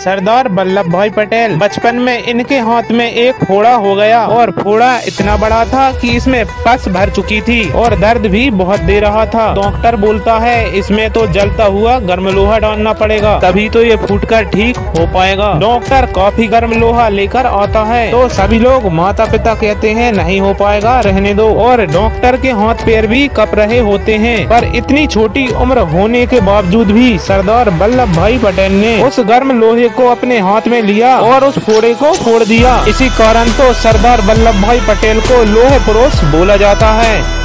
सरदार वल्लभ भाई पटेल। बचपन में इनके हाथ में एक फोड़ा हो गया और फोड़ा इतना बड़ा था कि इसमें पस भर चुकी थी और दर्द भी बहुत दे रहा था। डॉक्टर बोलता है, इसमें तो जलता हुआ गर्म लोहा डालना पड़ेगा, तभी तो ये फूट कर ठीक हो पाएगा। डॉक्टर काफ़ी गर्म लोहा लेकर आता है तो सभी लोग माता पिता कहते हैं, नहीं हो पाएगा, रहने दो। और डॉक्टर के हाथ पैर भी कप रहे होते हैं, पर इतनी छोटी उम्र होने के बावजूद भी सरदार वल्लभ भाई पटेल ने उस गर्म लोहे को अपने हाथ में लिया और उस फोड़े को फोड़ दिया। इसी कारण तो सरदार वल्लभ भाई पटेल को लोहे पुरुष बोला जाता है।